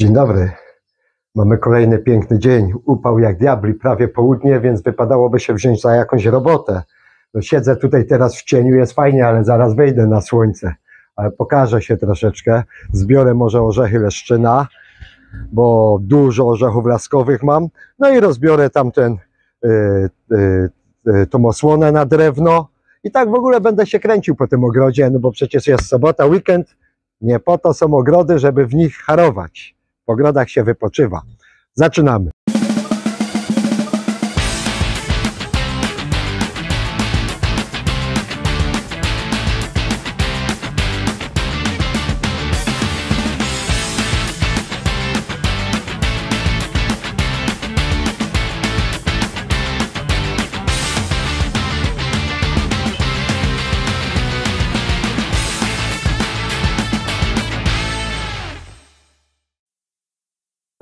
Dzień dobry. Mamy kolejny piękny dzień. Upał jak diabli, prawie południe, więc wypadałoby się wziąć za jakąś robotę. No siedzę tutaj teraz w cieniu, jest fajnie, ale zaraz wejdę na słońce. Ale pokażę się troszeczkę. Zbiorę może orzechy leszczyna, bo dużo orzechów laskowych mam. No i rozbiorę tamten yy, yy, yy, tą osłonę na drewno. I tak w ogóle będę się kręcił po tym ogrodzie, no bo przecież jest sobota, weekend. Nie po to są ogrody, żeby w nich harować. Ogrodach się wypoczywa. Zaczynamy.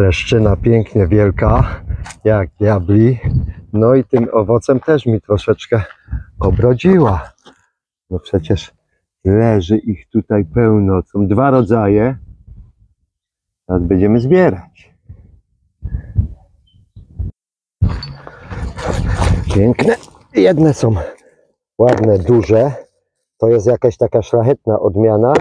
Leszczyna pięknie wielka, jak diabli. No i tym owocem też mi troszeczkę obrodziła. No przecież leży ich tutaj pełno. Są dwa rodzaje. Teraz będziemy zbierać. Piękne. Jedne są ładne, duże. To jest jakaś taka szlachetna odmiana,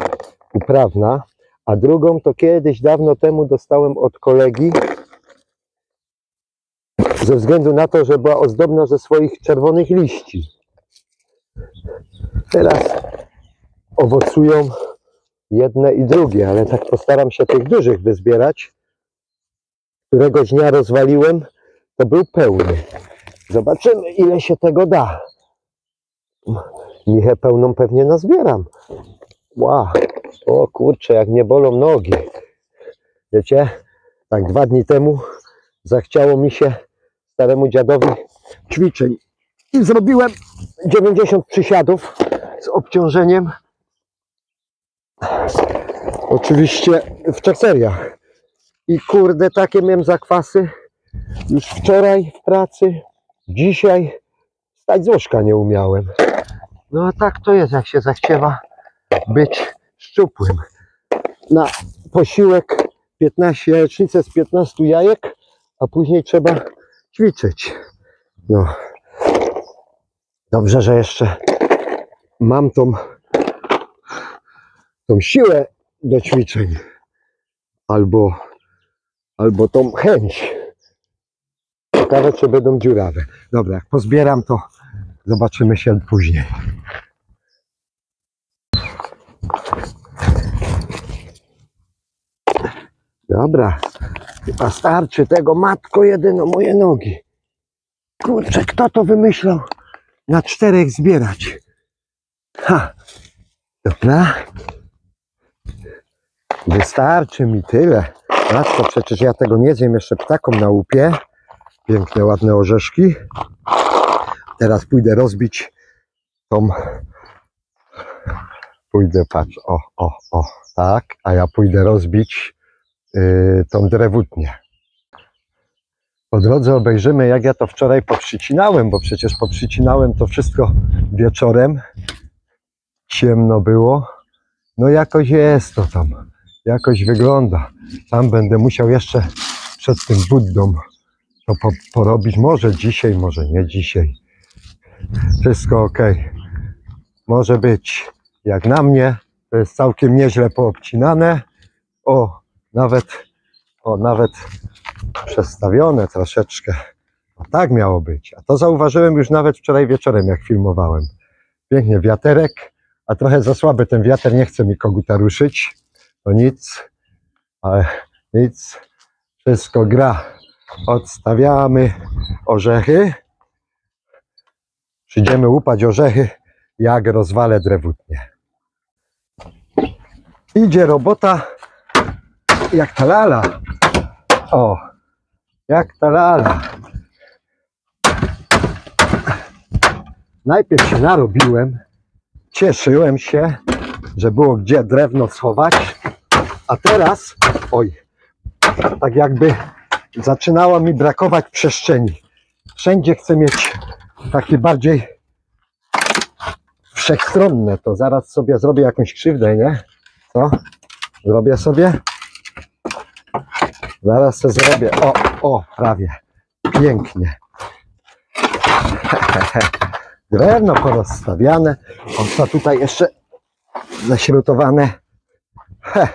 uprawna. A drugą to kiedyś dawno temu dostałem od kolegi ze względu na to, że była ozdobna ze swoich czerwonych liści. Teraz owocują jedne i drugie, ale tak postaram się tych dużych wyzbierać. Któregoś dnia rozwaliłem, to był pełny. Zobaczymy, ile się tego da. Michę pełną pewnie nazbieram. Wow. O kurczę, jak mnie bolą nogi. Wiecie, tak dwa dni temu zachciało mi się staremu dziadowi ćwiczeń. I zrobiłem 90 przysiadów z obciążeniem. Oczywiście w czaseriach. I kurde, takie miałem zakwasy. Już wczoraj w pracy, dzisiaj stać z łóżka nie umiałem. No a tak to jest, jak się zachciewa być szczupłym. Na posiłek 15 jajecznicę z 15 jajek, a później trzeba ćwiczyć. No. Dobrze, że jeszcze mam tą, tą siłę do ćwiczeń. Albo, albo tą chęć. Ciekawe, czy będą dziurawe. Dobra, jak pozbieram, to zobaczymy się później. Dobra, chyba starczy tego, matko jedyno, moje nogi. Kurczę, kto to wymyślał na czterech zbierać? Ha, dobra. Wystarczy mi tyle. Matko, przecież ja tego nie zjem, jeszcze ptakom na łupie. Piękne, ładne orzeszki. Teraz pójdę rozbić tą... Pójdę, patrz, o, o, o, tak, a ja pójdę rozbić tą drewutnię. Po drodze obejrzymy, jak ja to wczoraj poprzycinałem, bo przecież poprzycinałem to wszystko wieczorem. Ciemno było. No jakoś jest to tam. Jakoś wygląda. Tam będę musiał jeszcze przed tym Buddą to po, porobić. Może dzisiaj, może nie dzisiaj. Wszystko ok. Może być. Jak na mnie, to jest całkiem nieźle poobcinane. O, nawet, o, nawet przestawione troszeczkę. O, tak miało być. A to zauważyłem już nawet wczoraj wieczorem, jak filmowałem. Pięknie wiaterek, a trochę za słaby ten wiatr, nie chce mi koguta ruszyć. To nic, ale nic. Wszystko gra. Odstawiamy orzechy. Przyjdziemy łupać orzechy, jak rozwalę drewutnie. Idzie robota jak ta lala. O, jak ta lala. Najpierw się narobiłem, cieszyłem się, że było gdzie drewno schować, a teraz, oj, tak jakby zaczynało mi brakować przestrzeni. Wszędzie chcę mieć takie bardziej wszechstronne, to zaraz sobie zrobię jakąś krzywdę, nie? Co? Zrobię sobie? Zaraz to zrobię. O, o, prawie. Pięknie. Drewno porozstawiane. O, co tutaj jeszcze zaśrutowane. He.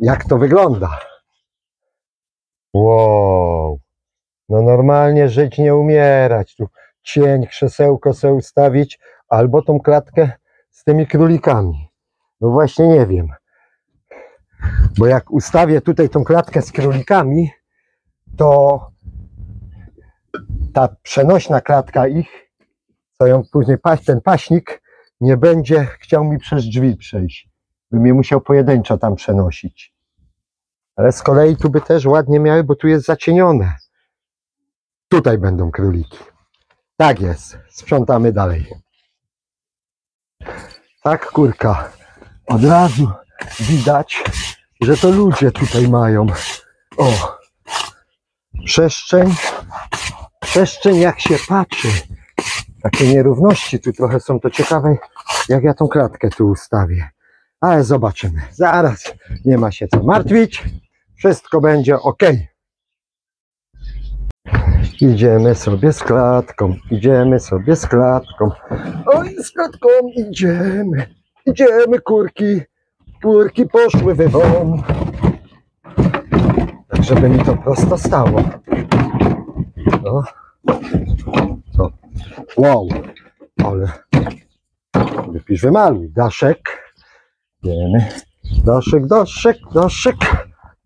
Jak to wygląda? Wow. No normalnie żyć nie umierać. Tu cień, krzesełko sobie ustawić, albo tą klatkę z tymi królikami. No właśnie nie wiem. Bo jak ustawię tutaj tą klatkę z królikami, to ta przenośna klatka ich, co ją później paść, ten paśnik nie będzie chciał mi przez drzwi przejść. Bym je musiał pojedynczo tam przenosić. Ale z kolei tu by też ładnie miały, bo tu jest zacienione. Tutaj będą króliki. Tak jest. Sprzątamy dalej. Tak, kurka. Od razu widać, że to ludzie tutaj mają. O, przestrzeń, przestrzeń jak się patrzy. Takie nierówności tu trochę są, to ciekawe, jak ja tą klatkę tu ustawię. Ale zobaczymy. Zaraz nie ma się co martwić. Wszystko będzie ok. Idziemy sobie z klatką, idziemy sobie z klatką. Oj, z klatką idziemy, idziemy kurki. Kurki poszły wywon. Tak, żeby mi to prosto stało. No. Co? Wow, ale wypisz wymaluj. Daszek. Idziemy. Daszek, daszek, daszek.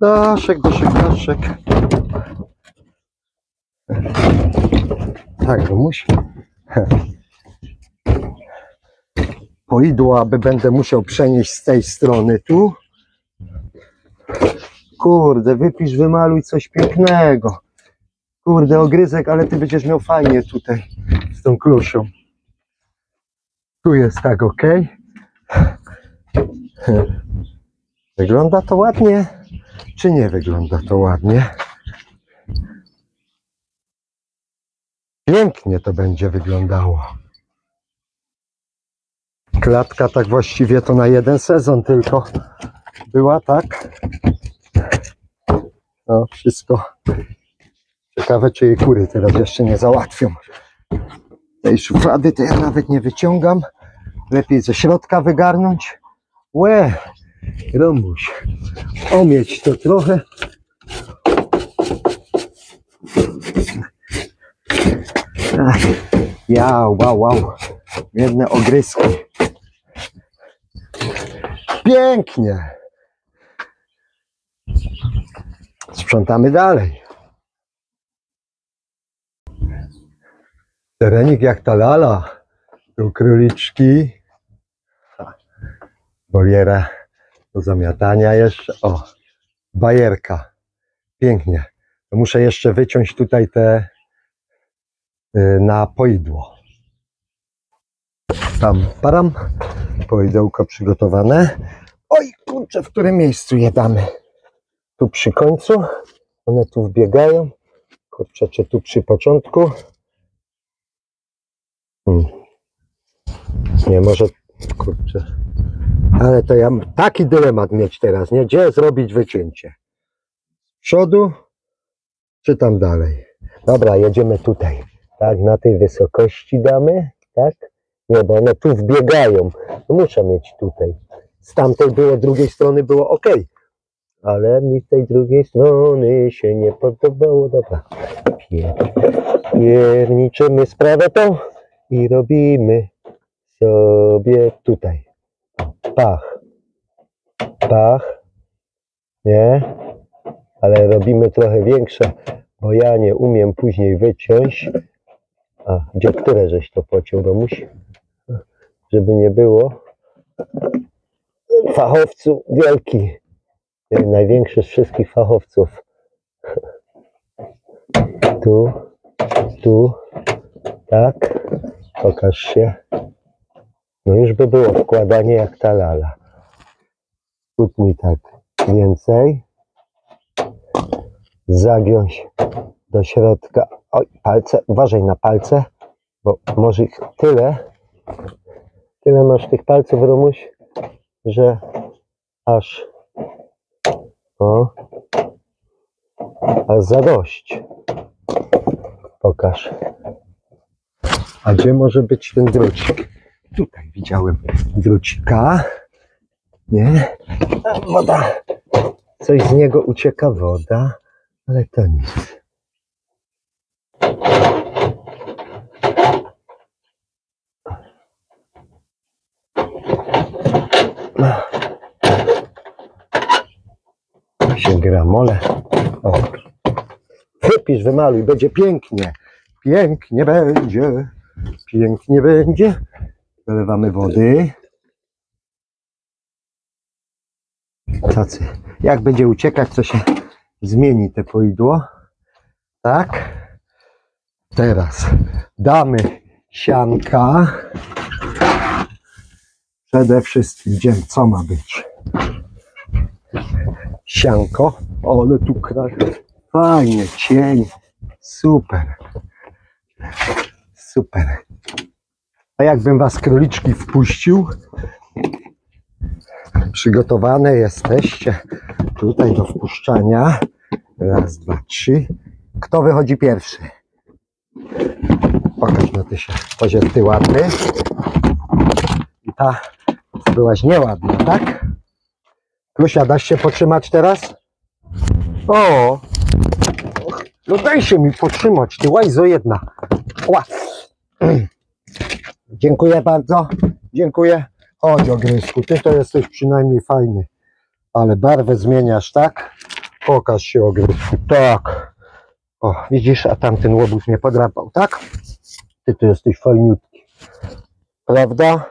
Daszek, daszek, daszek. Tak, bo musi. Poidło, aby będę musiał przenieść z tej strony tu. Kurde, wypisz, wymaluj coś pięknego. Kurde, ogryzek, ale ty będziesz miał fajnie tutaj z tą klusią. Tu jest tak, ok. Wygląda to ładnie, czy nie wygląda to ładnie? Pięknie to będzie wyglądało. Klatka tak właściwie to na jeden sezon tylko była, tak? No, wszystko. Ciekawe, czy jej kury teraz jeszcze nie załatwią. Tej szuflady to ja nawet nie wyciągam. Lepiej ze środka wygarnąć. Łe, Romuś, omieć to trochę. Ach, Ja, wow, wow. Jedne ogryski. Pięknie. Sprzątamy dalej. Terenik jak ta lala. Tu króliczki. Woliera do zamiatania jeszcze. O, bajerka. Pięknie. Muszę jeszcze wyciąć tutaj te y, na poidło. Tam param. Poidełko przygotowane. Oj, kurczę, w którym miejscu je damy? Tu przy końcu. One tu wbiegają. Kurczę, czy tu przy początku? Hmm. Nie, może, kurczę. Ale to ja taki dylemat mieć teraz, nie? Gdzie zrobić wycięcie? Z przodu, czy tam dalej? Dobra, jedziemy tutaj. Tak, na tej wysokości damy, tak? Nie, bo one tu wbiegają. No muszę mieć tutaj. Z tamtej było, drugiej strony było ok. Ale mi z tej drugiej strony się nie podobało. Dobra. Pier- Pierniczymy sprawę tą i robimy sobie tutaj. Pach. Pach. Nie? Ale robimy trochę większe, bo ja nie umiem później wyciąć. A, gdzie, które żeś to pociął, Romuś? Żeby nie było. Fachowcu wielki. Największy z wszystkich fachowców. Tu, tu, tak. Pokaż się. No już by było wkładanie jak ta lala. Utnij tak więcej. Zagiąć do środka. Oj, palce, uważaj na palce, bo może ich tyle, tyle masz tych palców, Romuś, że Aż. O. A za dość. Pokaż. A gdzie może być ten drucik? Tutaj widziałem drucika. Nie? A woda. Coś z niego ucieka woda, ale to nic. To się gramole. O. Wypisz, wymaluj, będzie pięknie. Pięknie będzie. Pięknie będzie. Dolewamy wody. Tacy. Jak będzie uciekać, to się zmieni te poidło. Tak. Teraz damy sianka. Przede wszystkim wiem, co ma być. Sianko. O, ale tu kraj. Fajnie, cień. Super. Super. A jakbym was króliczki wpuścił, przygotowane jesteście tutaj do wpuszczania. Raz, dwa, trzy. Kto wychodzi pierwszy? Pokaż na ty się. Poziom ty ładny. I ta byłaś nieładna, tak? Klusia, dasz się potrzymać teraz? O! No daj się mi potrzymać, ty łajzo jedna. Ła. Dziękuję bardzo. Dziękuję. Chodź ogrysku, ty to jesteś przynajmniej fajny. Ale barwę zmieniasz, tak? Pokaż się ogrysku, tak. O, widzisz, a tamten łobuz mnie podrapał, tak? Ty to jesteś fajniutki. Prawda?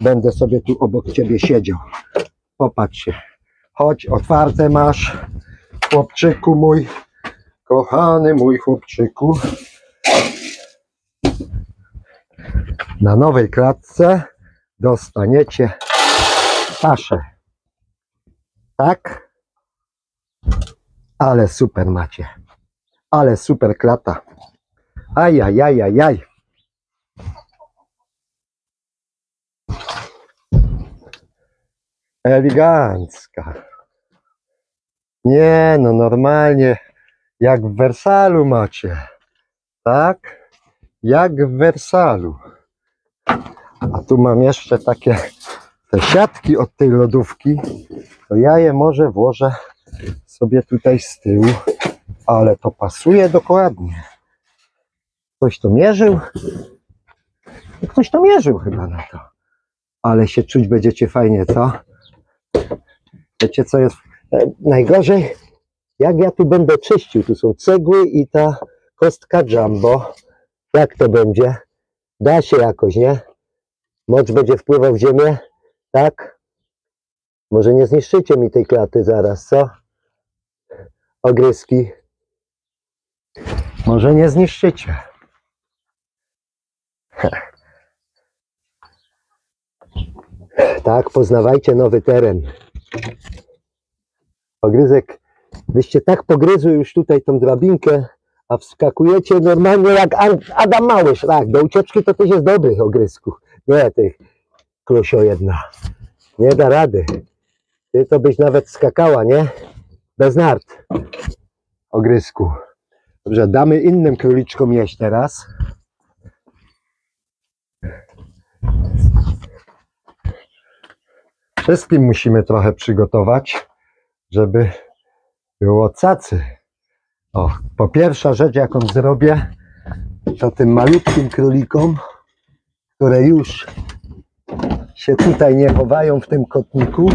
Będę sobie tu obok ciebie siedział. Popatrz się. Chodź, otwarte masz. Chłopczyku mój. Kochany mój chłopczyku. Na nowej klatce dostaniecie paszę. Tak? Ale super macie. Ale super klata. Ajajajajaj. Elegancka. Nie, no normalnie jak w Wersalu macie. Tak? Jak w Wersalu. A tu mam jeszcze takie te siatki od tej lodówki. To ja je może włożę sobie tutaj z tyłu, ale to pasuje dokładnie. Ktoś to mierzył? Ktoś to mierzył chyba na to. Ale się czuć będziecie fajnie, co? Wiecie co jest e, najgorzej? Jak ja tu będę czyścił? Tu są cegły i ta kostka jumbo. Jak to będzie? Da się jakoś, nie? Mocz będzie wpływał w ziemię, tak? Może nie zniszczycie mi tej klaty zaraz, co? Ogryski. Może nie zniszczycie. Tak, poznawajcie nowy teren. Ogryzek, wyście tak pogryzły już tutaj tą drabinkę, a wskakujecie normalnie jak Ad- Adam Małysz. Tak, do ucieczki to też jest dobry ogryzku. Nie, ty Klusio jedna. Nie da rady. Ty to byś nawet skakała, nie? Bez nart. Ogrysku. Dobrze, damy innym króliczkom jeść teraz. Wszystkim musimy trochę przygotować, żeby było cacy. O, po pierwsza rzecz, jaką zrobię, to tym malutkim królikom, które już się tutaj nie chowają w tym kotniku,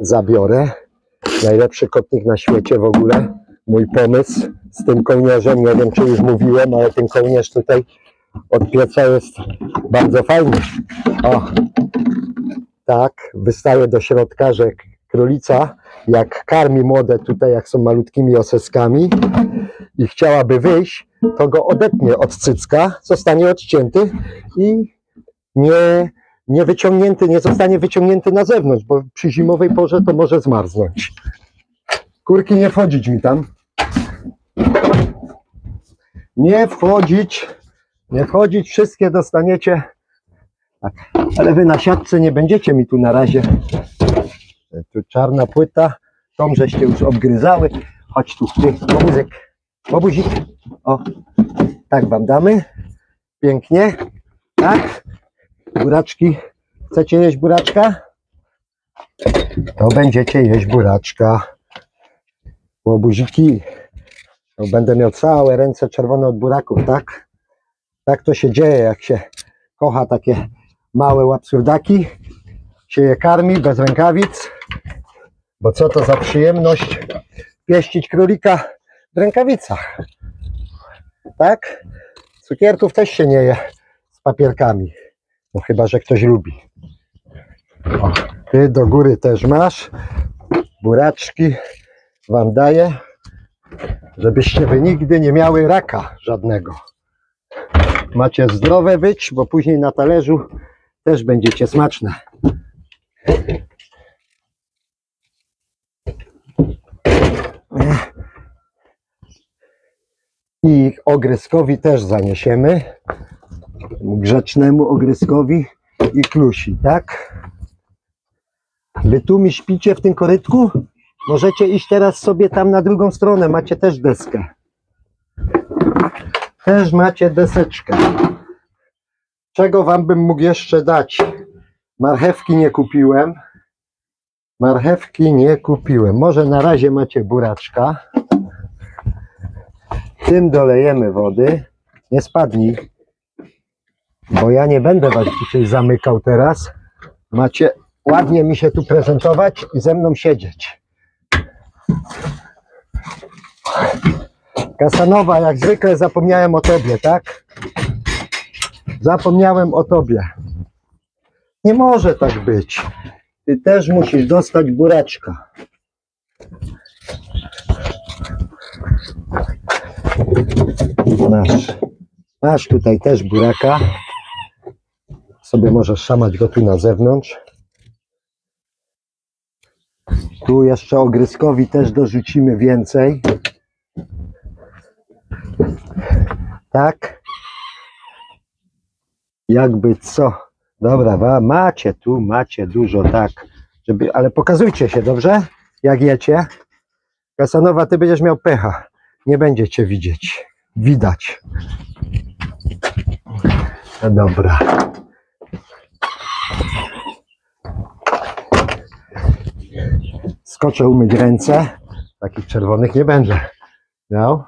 zabiorę. Najlepszy kotnik na świecie w ogóle. Mój pomysł z tym kołnierzem, nie wiem czy już mówiłem, ale ten kołnierz tutaj od pieca jest bardzo fajny. O, tak, wystaje do środka, że królica jak karmi młode tutaj, jak są malutkimi oseskami i chciałaby wyjść, to go odetnie od cycka, zostanie odcięty i nie, nie wyciągnięty, nie zostanie wyciągnięty na zewnątrz, bo przy zimowej porze to może zmarznąć. Kurki nie wchodzić mi tam. Nie wchodzić, nie wchodzić, wszystkie dostaniecie. Tak. Ale wy na siatce nie będziecie mi tu na razie tu czarna płyta, tą żeście już obgryzały. Chodź tu, ty, bobuzek, bobuzik. O, tak wam damy. Pięknie. Tak. Buraczki. Chcecie jeść buraczka? To będziecie jeść buraczka. Łobuziki. To będę miał całe ręce czerwone od buraków, tak? Tak to się dzieje, jak się kocha takie małe łapsurdaki, się je karmi bez rękawic, bo co to za przyjemność pieścić królika w rękawicach, tak? Cukierków też się nie je z papierkami, no chyba, że ktoś lubi. O, ty do góry też masz, buraczki wam daję, żebyście wy nigdy nie miały raka żadnego. Macie zdrowe być, bo później na talerzu też będziecie smaczne. I ogryskowi też zaniesiemy. Grzecznemu ogryskowi i klusi, tak? Wy tu mi śpicie w tym korytku? Możecie iść teraz sobie tam na drugą stronę, macie też deskę. Też macie deseczkę. Czego wam bym mógł jeszcze dać? Marchewki nie kupiłem. Marchewki nie kupiłem. Może na razie macie buraczka. Tym dolejemy wody. Nie spadnij, bo ja nie będę was dzisiaj zamykał teraz. Macie ładnie mi się tu prezentować i ze mną siedzieć. Kasanowa, jak zwykle zapomniałem o tobie, tak? Zapomniałem o tobie. Nie może tak być. Ty też musisz dostać buraczka. Masz. Masz tutaj też buraka. Sobie możesz szamać go tu na zewnątrz. Tu jeszcze ogryskowi też dorzucimy więcej. Tak. Jakby co. Dobra, wa, macie tu, macie dużo, tak. Żeby, ale pokazujcie się, dobrze? Jak jecie. Kasanowa, ty będziesz miał pecha. Nie będzie cię widzieć. Widać. No dobra. Skoczę umyć ręce. Takich czerwonych nie będę miał.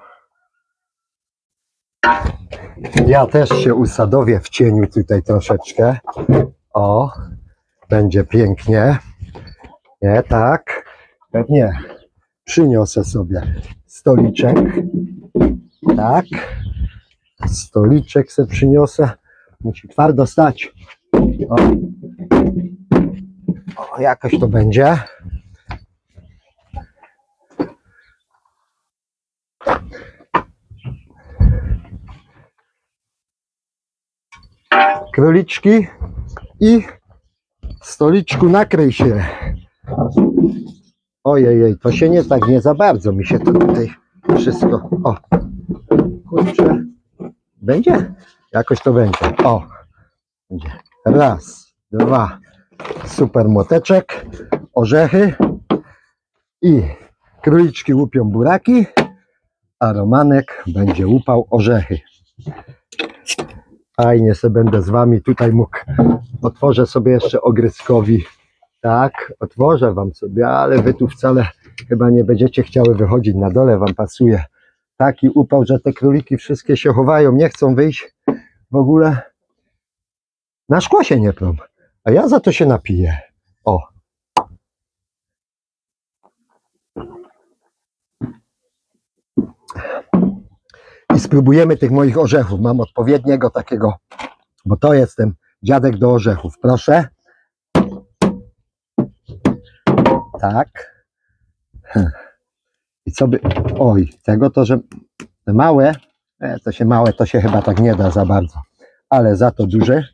Ja też się usadowię w cieniu tutaj troszeczkę. O, będzie pięknie. Nie, tak. Pewnie przyniosę sobie stoliczek. Tak. Stoliczek sobie przyniosę. Musi twardo stać. O, o jakoś to będzie. Króliczki i stoliczku nakryj się. Ojej, to się nie tak, nie za bardzo mi się to tutaj wszystko. O, kurczę. Będzie? Jakoś to będzie. O, będzie. Raz, dwa. Super młoteczek, orzechy i króliczki łupią buraki, a Romanek będzie łupał orzechy. Fajnie sobie będę z wami tutaj mógł. Otworzę sobie jeszcze ogryskowi. Tak, otworzę wam sobie, ale wy tu wcale chyba nie będziecie chciały wychodzić. Na dole wam pasuje taki upał, że te króliki wszystkie się chowają, nie chcą wyjść w ogóle. Na szkło się nie prą, a ja za to się napiję. O. i spróbujemy tych moich orzechów. Mam odpowiedniego takiego, bo to jestem dziadek do orzechów. Proszę. Tak. I co by. Oj, tego to, że te małe, e, to się małe, to się chyba tak nie da za bardzo, ale za to duże.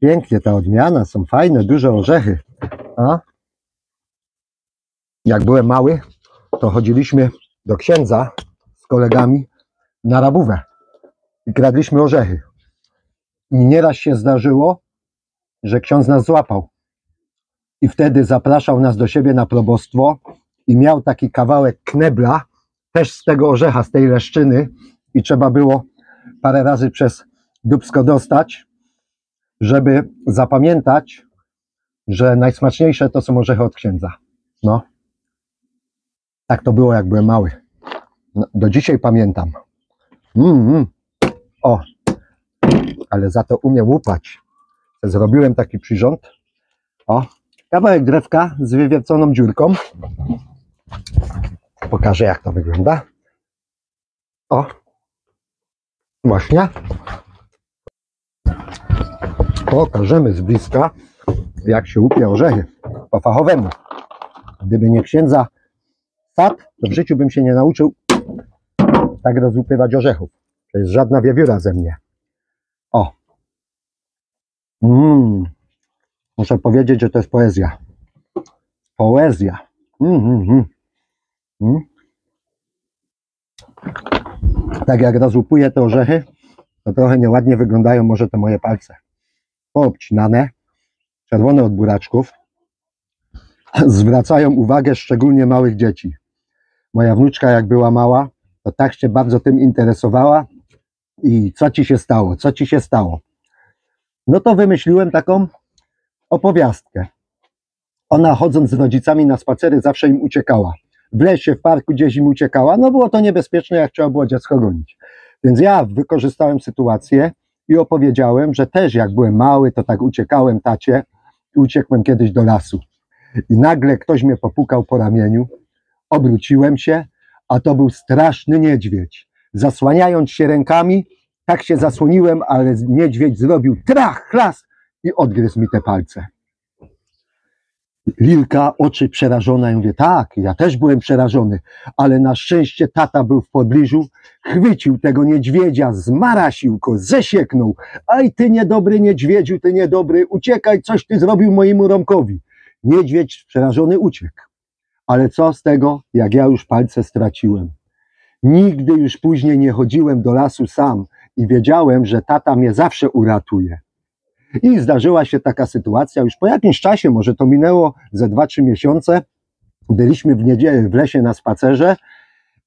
Pięknie ta odmiana, są fajne, duże orzechy. A? Jak byłem mały, to chodziliśmy do księdza z kolegami na rabówę i kradliśmy orzechy. I nieraz się zdarzyło, że ksiądz nas złapał. i wtedy zapraszał nas do siebie na probostwo i miał taki kawałek knebla, też z tego orzecha, z tej leszczyny i trzeba było parę razy przez dubsko dostać, żeby zapamiętać, że najsmaczniejsze to są orzechy od księdza. No. Tak to było, jak byłem mały. No, do dzisiaj pamiętam. Mm, mm. O, ale za to umiem łupać. Zrobiłem taki przyrząd. O, kawałek drewka z wywierconą dziurką. Pokażę, jak to wygląda. O, właśnie. Pokażemy z bliska, jak się łupie orzechy po fachowemu. Gdyby nie księdza sad, to w życiu bym się nie nauczył tak rozłupywać orzechów. To jest żadna wiewióra ze mnie. O. Mm. Muszę powiedzieć, że to jest poezja. Poezja. Mm, mm, mm. Mm. Tak jak rozłupuję te orzechy, to trochę nieładnie wyglądają może te moje palce. Poobcinane, czerwone od buraczków. Zwracają uwagę szczególnie małych dzieci. Moja wnuczka jak była mała, to tak się bardzo tym interesowała. I co ci się stało? Co ci się stało? No to wymyśliłem taką opowiastkę. Ona chodząc z rodzicami na spacery zawsze im uciekała. W lesie, w parku gdzieś im uciekała. No było to niebezpieczne, jak trzeba było dziecko gonić. Więc ja wykorzystałem sytuację i opowiedziałem, że też jak byłem mały, to tak uciekałem tacie i uciekłem kiedyś do lasu. I nagle ktoś mnie popukał po ramieniu, obróciłem się, a to był straszny niedźwiedź. Zasłaniając się rękami, tak się zasłoniłem, ale niedźwiedź zrobił trach, chlas i odgryzł mi te palce. Lilka, oczy przerażona, ja mówię, tak, ja też byłem przerażony, ale na szczęście tata był w pobliżu, chwycił tego niedźwiedzia, zmarasił go, zesieknął. Aj ty niedobry niedźwiedziu, ty niedobry, uciekaj, coś ty zrobił mojemu Romkowi. Niedźwiedź przerażony uciekł. Ale co z tego, jak ja już palce straciłem? Nigdy już później nie chodziłem do lasu sam i wiedziałem, że tata mnie zawsze uratuje. I zdarzyła się taka sytuacja, już po jakimś czasie, może to minęło ze 2-3 miesiące, byliśmy w niedzielę w lesie na spacerze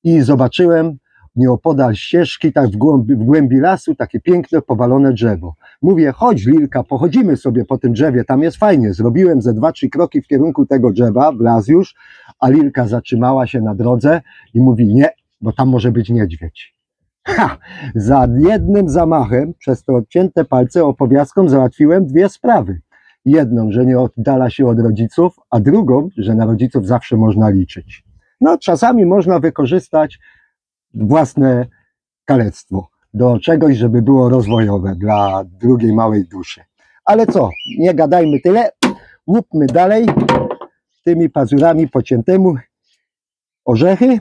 i zobaczyłem nieopodal ścieżki, tak w głębi, w głębi lasu, takie piękne, powalone drzewo. Mówię, chodź Lilka, pochodzimy sobie po tym drzewie, tam jest fajnie. Zrobiłem ze dwa, trzy kroki w kierunku tego drzewa, w las już, a Lilka zatrzymała się na drodze i mówi, nie, bo tam może być niedźwiedź. Ha! Za jednym zamachem, przez to odcięte palce opowiastką załatwiłem dwie sprawy. Jedną, że nie oddala się od rodziców, a drugą, że na rodziców zawsze można liczyć. No, czasami można wykorzystać własne kalectwo do czegoś, żeby było rozwojowe dla drugiej małej duszy. Ale co, nie gadajmy tyle, łupmy dalej tymi pazurami pociętemu orzechy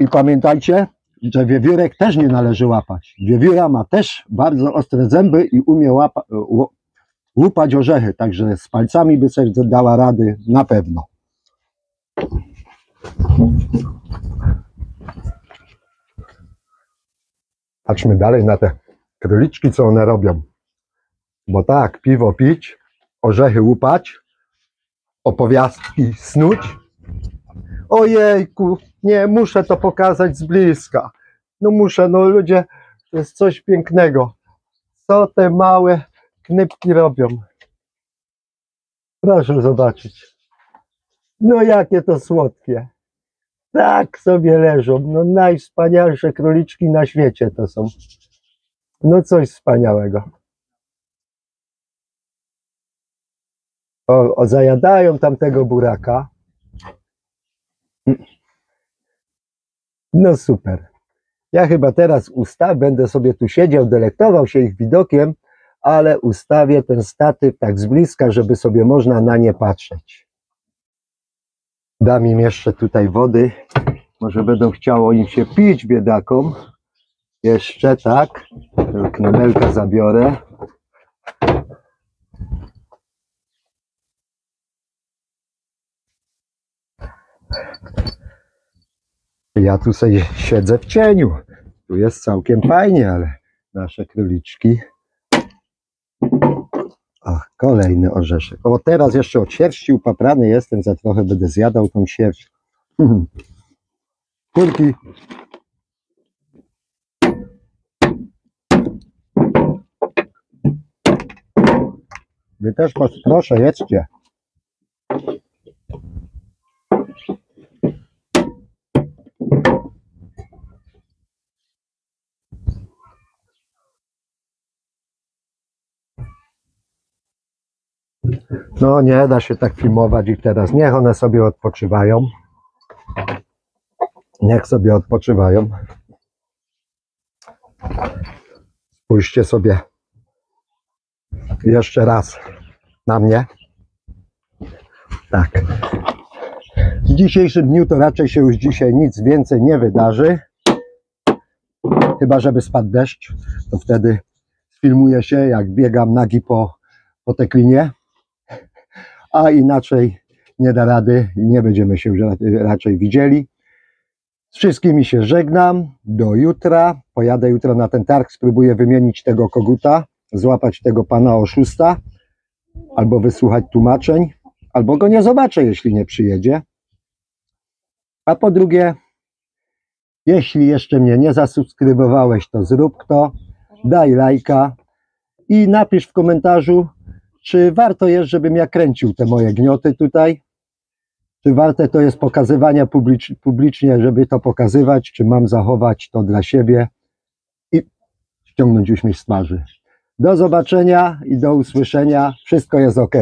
i pamiętajcie, że wiewiórek też nie należy łapać. Wiewióra ma też bardzo ostre zęby i umie łapa, łupać orzechy, także z palcami by sobie dała rady na pewno. Patrzmy dalej na te króliczki, co one robią. Bo tak, piwo pić, orzechy łupać, opowiastki snuć. Ojejku, nie, muszę to pokazać z bliska. No muszę, no ludzie, to jest coś pięknego. Co te małe knypki robią? Proszę zobaczyć. No jakie to słodkie. Tak sobie leżą. No najwspanialsze króliczki na świecie to są. No coś wspaniałego. O, o zajadają tamtego buraka. No super. Ja chyba teraz ustaw, będę sobie tu siedział, delektował się ich widokiem, ale ustawię ten statyw tak z bliska, żeby sobie można na nie patrzeć. Dam im jeszcze tutaj wody. Może będą chciało im się pić, biedakom. Jeszcze tak. Tę Knemelka zabiorę. Ja tu sobie siedzę w cieniu. Tu jest całkiem fajnie, ale nasze króliczki. Ach, Kolejny orzeszek. O, teraz jeszcze od sierści upaprany jestem, za trochę będę zjadał tą sierść. Kurki. Wy też proszę, jedźcie. No nie da się tak filmować ich teraz. Niech one sobie odpoczywają. Niech sobie odpoczywają. Spójrzcie sobie jeszcze raz na mnie. Tak. W dzisiejszym dniu to raczej się już dzisiaj nic więcej nie wydarzy. Chyba, żeby spadł deszcz, to wtedy filmuję się, jak biegam nagi po, po teklinie a inaczej nie da rady nie będziemy się raczej widzieli. Z wszystkimi się żegnam. Do jutra. Pojadę jutro na ten targ, spróbuję wymienić tego koguta, złapać tego pana oszusta, albo wysłuchać tłumaczeń, albo go nie zobaczę, jeśli nie przyjedzie. A po drugie, jeśli jeszcze mnie nie zasubskrybowałeś, to zrób to, daj lajka i napisz w komentarzu, czy warto jest, żebym ja kręcił te moje gnioty tutaj? Czy warte to jest pokazywania publicz, publicznie, żeby to pokazywać? Czy mam zachować to dla siebie i ściągnąć uśmiech z twarzy? Do zobaczenia i do usłyszenia. Wszystko jest ok.